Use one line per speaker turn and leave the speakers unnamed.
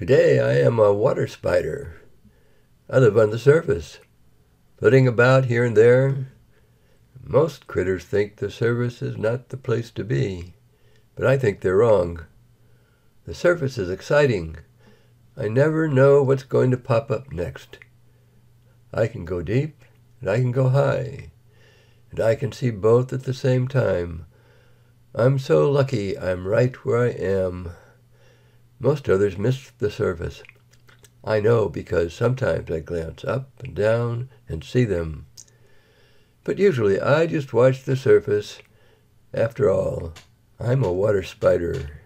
Today I am a water spider. I live on the surface, flitting about here and there. Most critters think the surface is not the place to be, but I think they're wrong. The surface is exciting. I never know what's going to pop up next. I can go deep and I can go high, and I can see both at the same time. I'm so lucky I'm right where I am. Most others miss the surface. I know because sometimes I glance up and down and see them. But usually I just watch the surface. After all, I'm a water spider.